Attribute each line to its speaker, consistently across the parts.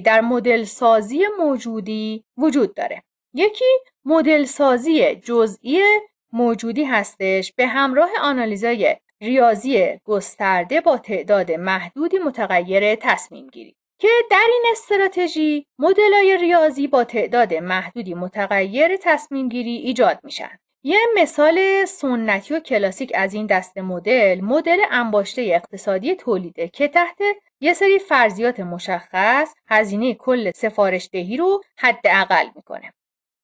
Speaker 1: در مدل سازی موجودی وجود داره. یکی مدل سازی جزئی موجودی هستش به همراه آنالیزای ریاضی گسترده با تعداد محدودی متغیر تصمیم گیری که در این استراتژی مدلای ریاضی با تعداد محدودی متغیر تصمیم گیری ایجاد میشن. یه مثال سنتی و کلاسیک از این دست مدل مدل انباشته اقتصادی تولیده که تحت یه سری فرضیات مشخص هزینه کل سفارش دهی رو حداقل می‌کنه.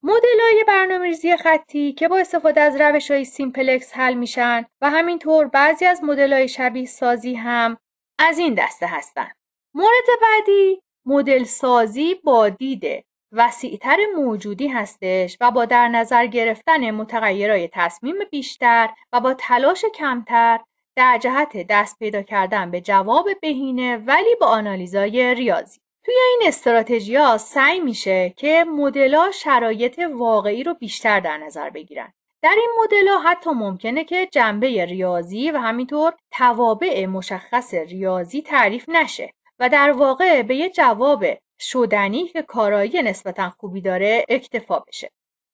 Speaker 1: مدل‌های برنامه‌ریزی خطی که با استفاده از روش‌های سیمپلکس حل میشن و همینطور بعضی از مدل‌های شبیه سازی هم از این دسته هستند. مورد بعدی مدل سازی با دید وسیعتر موجودی هستش و با در نظر گرفتن متغیرهای تصمیم بیشتر و با تلاش کمتر در جهت دست پیدا کردن به جواب بهینه ولی با آنالیزای ریاضی توی این استراتژی سعی میشه که مدل‌ها شرایط واقعی رو بیشتر در نظر بگیرن. در این مدل حتی ممکنه که جنبه ریاضی و همینطور توابع مشخص ریاضی تعریف نشه و در واقع به یه جواب شدنی که کارایی نسبتا خوبی داره اکتفا بشه.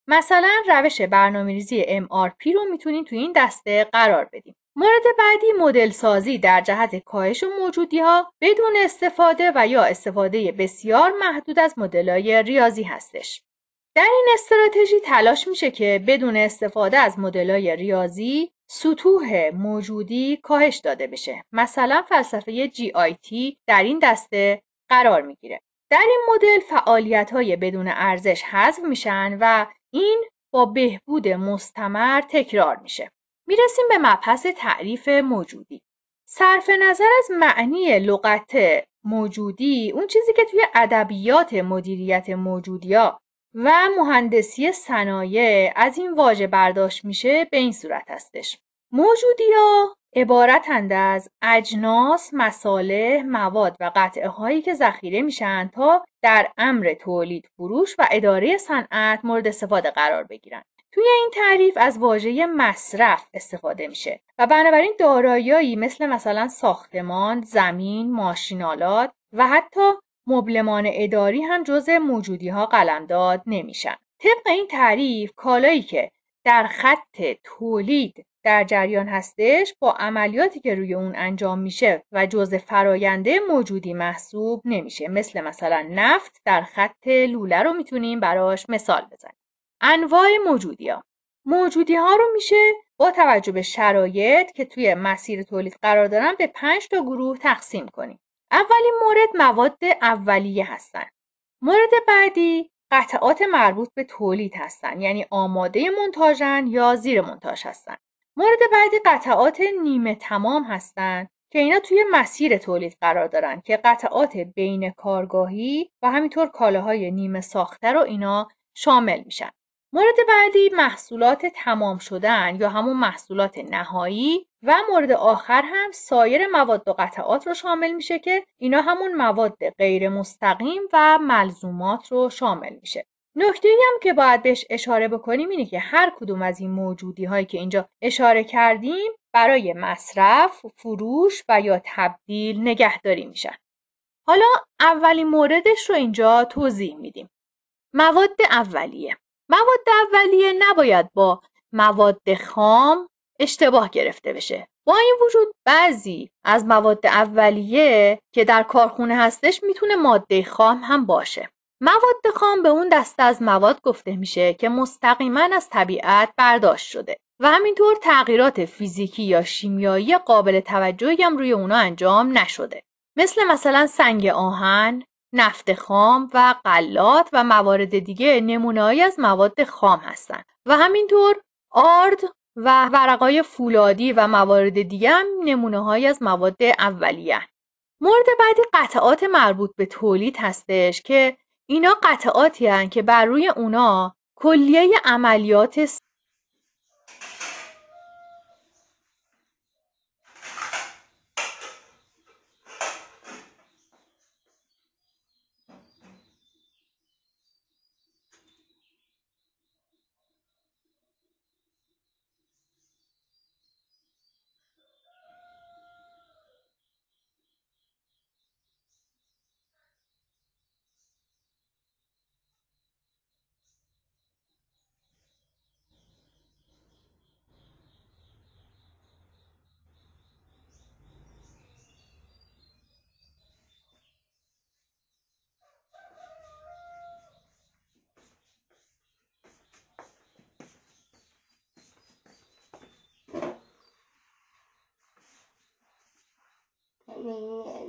Speaker 1: مثلا روش برنامه‌ریزی MRP رو می‌تونیم توی این دسته قرار بدیم. مورد بعدی مدل سازی در جهت کاهش موجودی ها بدون استفاده و یا استفاده بسیار محدود از مدل‌های ریاضی هستش. در این استراتژی تلاش میشه که بدون استفاده از مدل‌های ریاضی سطوح موجودی کاهش داده بشه. مثلا فلسفه GIT در این دسته قرار می‌گیره. در این مدل فعالیت های بدون ارزش حذف میشن و این با بهبود مستمر تکرار میشه. می‌رسیم به مبحث تعریف موجودی. صرف نظر از معنی لغت موجودی اون چیزی که توی ادبیات مدیریت موجودیا و مهندسی صنایع از این واژه برداشت میشه به این صورت هستش. موجودیا عبارتند از اجناس، مصالح، مواد و قطعه هایی که ذخیره میشن تا در امر تولید، فروش و اداره صنعت مورد استفاده قرار بگیرند. توی این تعریف از واژه مصرف استفاده میشه و بنابراین داراییایی مثل مثلا ساختمان، زمین، ماشینالات و حتی مبلمان اداری هم جزء موجودی ها قلمداد نمیشن. طبق این تعریف کالایی که در خط تولید در جریان هستش با عملیاتی که روی اون انجام میشه و جزء فراینده موجودی محسوب نمیشه مثل مثلا نفت در خط لوله رو می‌تونیم براش مثال بزنیم انواع موجودی ها موجودی ها رو میشه با توجه به شرایط که توی مسیر تولید قرار دارن به پنج تا گروه تقسیم کنیم. اولین مورد مواد اولیه هستن. مورد بعدی قطعات مربوط به تولید هستن یعنی آماده منتاژن یا زیر منتاژ هستن. مورد بعدی قطعات نیمه تمام هستند که اینا توی مسیر تولید قرار دارن که قطعات بین کارگاهی و همینطور کالاهای نیمه ساخته رو اینا شامل میشن. مورد بعدی محصولات تمام شدن یا همون محصولات نهایی و مورد آخر هم سایر مواد و قطعات رو شامل میشه که اینا همون مواد غیر مستقیم و ملزومات رو شامل میشه. نکته هم که باید بهش اشاره بکنیم اینه که هر کدوم از این موجودی هایی که اینجا اشاره کردیم برای مصرف، فروش و یا تبدیل نگهداری میشن. حالا اولین موردش رو اینجا توضیح میدیم. مواد اولیه مواد اولیه نباید با مواد خام اشتباه گرفته بشه. با این وجود بعضی از مواد اولیه که در کارخونه هستش می‌تونه ماده خام هم باشه. مواد خام به اون دسته از مواد گفته میشه که مستقیما از طبیعت برداشت شده و همینطور تغییرات فیزیکی یا شیمیایی قابل توجهی هم روی اونا انجام نشده. مثل مثلا سنگ آهن، نفت خام و غلات و موارد دیگه نمونههایی از مواد خام هستند و همینطور آرد و ورقای فولادی و موارد دیگه هم نمونه از مواد اولیه. مورد بعدی قطعات مربوط به تولید هستش که اینا قطعاتی هستند که بر روی اونا کلیه عملیات
Speaker 2: 明年